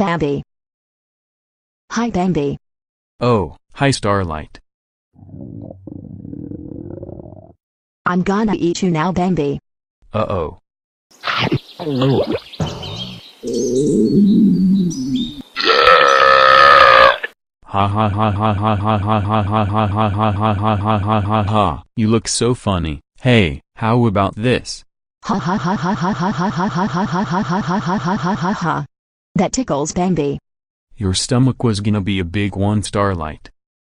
Bambi. Hi Bambi. Oh, hi Starlight. I'm gonna eat you now Bambi. Uh-oh. Ha ha ha ha ha ha ha ha ha ha ha ha ha ha ha ha ha ha. You look so funny. Hey, how about this? Ha ha ha ha ha ha ha ha ha ha ha ha ha ha ha ha ha ha ha. That tickles Bambi. Your stomach was gonna be a big one Starlight.